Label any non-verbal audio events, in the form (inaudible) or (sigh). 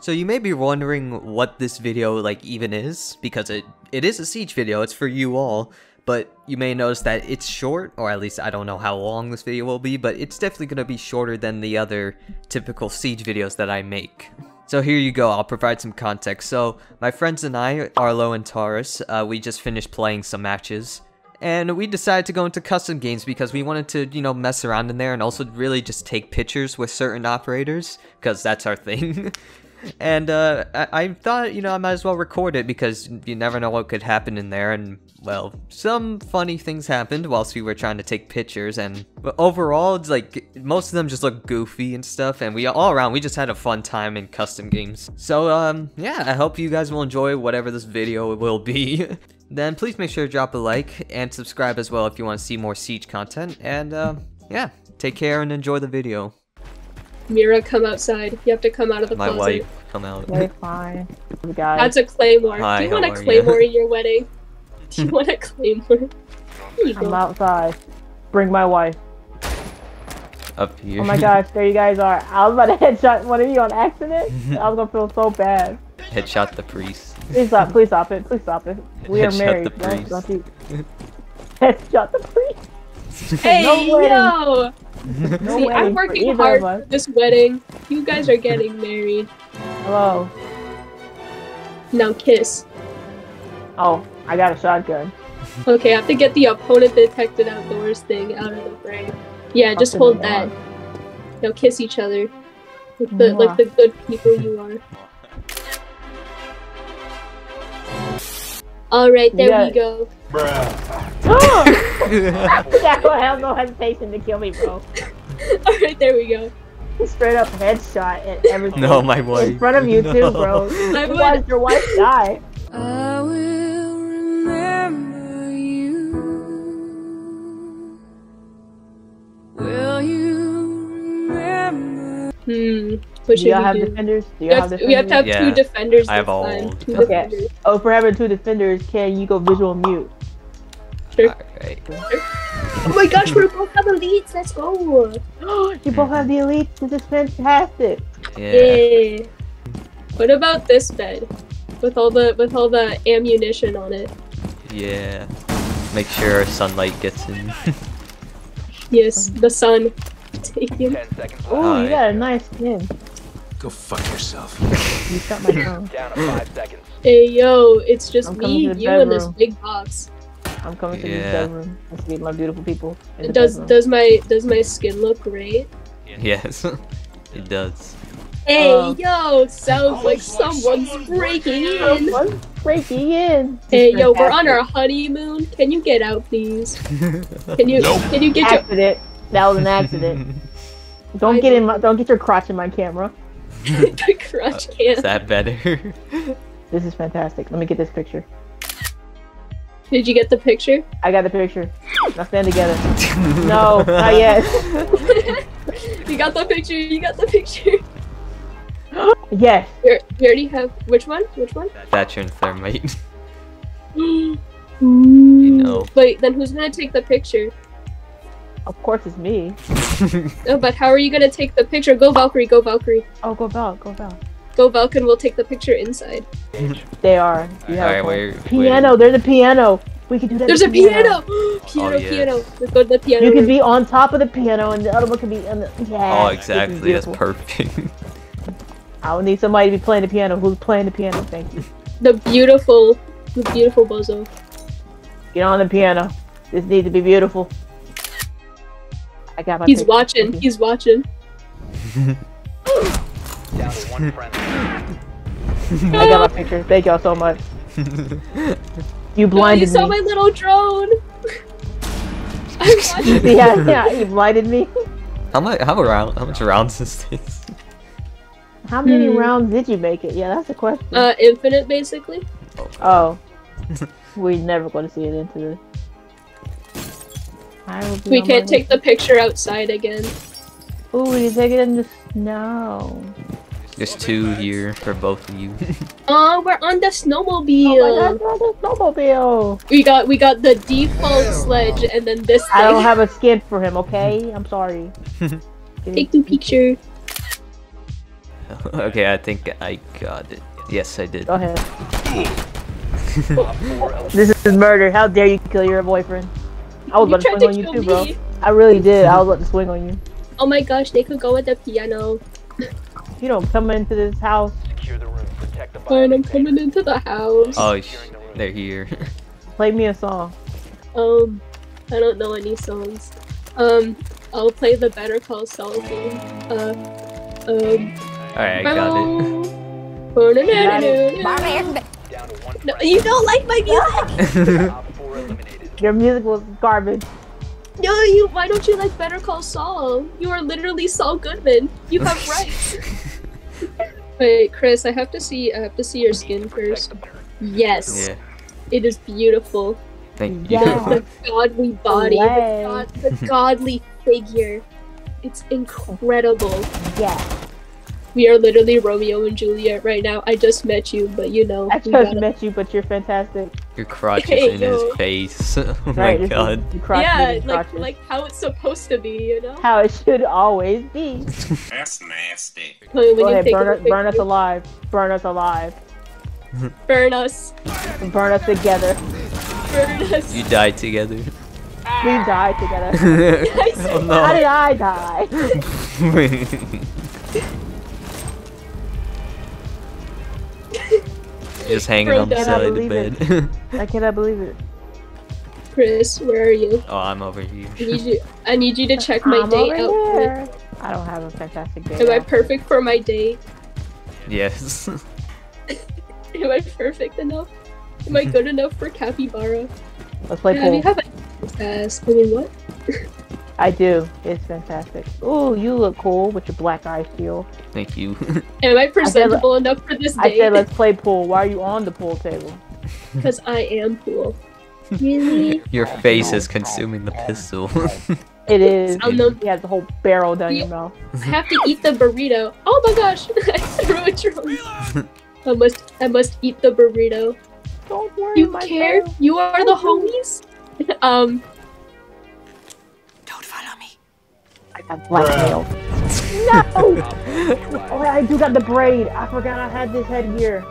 So you may be wondering what this video like even is, because it, it is a Siege video, it's for you all, but you may notice that it's short, or at least I don't know how long this video will be, but it's definitely going to be shorter than the other typical Siege videos that I make. So here you go, I'll provide some context. So, my friends and I, Arlo and Taurus, uh, we just finished playing some matches. And we decided to go into custom games because we wanted to, you know, mess around in there and also really just take pictures with certain operators, because that's our thing. (laughs) and uh, I, I, thought, you know, I might as well record it because you never know what could happen in there. And well, some funny things happened whilst we were trying to take pictures. And overall, it's like most of them just look goofy and stuff. And we all around, we just had a fun time in custom games. So um, yeah, I hope you guys will enjoy whatever this video will be. (laughs) then please make sure to drop a like and subscribe as well if you want to see more Siege content. And uh, yeah, take care and enjoy the video. Mira, come outside. You have to come out of the My closet. wife, come out. Okay, fine. Guys. That's a claymore. Hi, Do you want a claymore ya? in your wedding? (laughs) Do you want a claymore? Here you I'm outside. Bring my wife. Up here. Oh my gosh, there you guys are. I was about to (laughs) headshot one of you on accident. I was gonna feel so bad. (laughs) Headshot the priest. Please stop, please stop it, please stop it. We are married. the Don't, don't you... Headshot the priest. Hey, No wedding. yo! No See, I'm working either hard for this wedding. You guys are getting married. Hello. Now kiss. Oh, I got a shotgun. Okay, I have to get the opponent detected outdoors thing out of the frame. Yeah, just hold that. Now kiss each other. Like the, like the good people you are. Alright, there Yeah. we go. that will have no hesitation to kill me, bro. Alright, there we go. Straight up headshot at everything. No, my boy. In front of you too, bro. I You watched your wife die. I uh, Hmm. What Do y'all we have do? defenders? Do We y'all have, have to, we have to have Yeah, two defenders. I have all time. Two defenders. Okay. defenders. Oh, for having two defenders, can you go visual mute? Alright. Oh my gosh, we're both have elites. Let's go. (gasps) you both have the elites. This is fantastic. Yeah. Yay. What about this bed? With all the with all the ammunition on it. Yeah. Make sure sunlight gets in. (laughs) Yes, the sun. Taken. Ten. Oh, you got a nice skin. Go fuck yourself. You shot my phone. (laughs) Down to five seconds. Hey yo, it's just I'm me, you, and this big box. I'm coming to Yeah. this bedroom. Let's meet my beautiful people. in Does bedroom. does my does my skin look great? yes. (laughs) it does. Hey Um, yo, sounds like someone's breaking in. Someone's breaking in. Hey yo, we're on (laughs) our honeymoon. Can you get out, please? Can you can you get your accident. That was an accident. (laughs) Don't I get in my. Don't get your crotch in my camera. (laughs) the crotch (laughs) Is can? that better? This is fantastic. Let me get this picture. Did you get the picture? I got the picture. Now stand together. No, not yet. you got the picture. You got the picture. (gasps) Yes. We we already have which one? Which one? Thatcher and Thermite. (gasps) you know. Wait, then who's gonna take the picture? Of course it's me. (laughs) Oh, but how are you gonna take the picture? Go Valkyrie, go Valkyrie. Oh, go Val, go Val. Go Valken will take the picture inside. They are. You have Alright, a where, point. Piano. There's a piano. We can do that. There's a with piano! piano, (gasps) oh, yes. piano. Let's go to the piano. You can be on top of the piano, and the other one can be on the. Yeah. Oh, exactly. That's perfect. (laughs) I will need somebody to be playing the piano. Who's playing the piano? Thank you. the beautiful, the beautiful bozo. Get on the piano. This needs to be beautiful. I got my. He's picture. watching. Thank. He's watching. Down to one friendly. I got my picture. Thank y'all so much. You (laughs) Oh, you blinded saw me. my little drone. (laughs) I'm watching. yeah, yeah, you blinded me. how much? How around? How much rounds is this? How many Hmm. rounds did you make it? Yeah, that's the question. Uh, infinite, basically. oh, (laughs) we're never going to see it into this. I will be We can't take the picture outside again. Ooh, we can take it in the snow. There's two here for both of you. (laughs) Oh, we're on the snowmobile. Oh snowmobile. my god, the snowmobile! we got we got the default sledge and then this thing. I don't have a skin for him, okay? I'm sorry. (laughs) Take the picture. (laughs) okay, I think I got it. Yes, I did. Go ahead. Op 4 eliminated. This is murder. How dare you kill your boyfriend? I was You about to tried swing on you kill too, bro. I really did. I was (laughs) about to swing on you. Oh my gosh, they could go with the piano. You don't come into this house. Secure the room. Protect the Fine, I'm coming into the house. Oh, sh- they're here. (laughs) Play me a song. Um, I don't know any songs. Um, I'll play the Better Call Saul theme. Uh, um. Alright, I got it. (laughs) Down to one No, friendly. you don't like my music. Op 4 eliminated. Your music was garbage. No, you. Why don't you like Better Call Saul? You are literally Saul Goodman. You have (laughs) rights. Wait, Chris, I have to see. I have to see your skin first. Yes, Yeah, it is beautiful. thank you. Yeah. The godly body, the, god, the godly figure. It's incredible. Yeah. We are literally Romeo and Juliet right now. I just met you, but you know. I just gotta- met you, but you're fantastic. Your crotch (laughs) Hey, is in yo. his face. (laughs) Oh my Right? this is- god. crotch yeah, like like how it's supposed to be, you know. how it should always be. (laughs) That's nasty. When Go ahead, take burn us, burn us alive. Burn us alive. burn us, Burn us together. burn us. You die together. We died together. oh How did. I die? Just hanging on the I side of the believe bed. (laughs) I cannot believe it. Chris, where are you? oh, I'm over here. I need you. I need you to (laughs) check my I'm date over outfit. here. I don't have a fantastic date. Am I perfect for my date? Yes. (laughs) Am I perfect enough? Am I good enough for capybara? Let's play Have you pool. have a fast? I mean, what? I do. It's fantastic. Ooh, you look cool with your black eye shield. Thank you. (laughs) Am I presentable enough for this date? I said let's play pool. Why are you on the pool table? Because I am pool. (laughs) Really? Your face is consuming the pistol. (laughs) It is. I'm the- He has the whole barrel down your mouth. I have to eat the burrito. Oh my gosh! I threw it wrong. I must. I must eat the burrito. Don't worry, You care? girl. You are the homies. um. I got blackmailed. No! (laughs) Oh, I do got the braid. I forgot I had this headgear.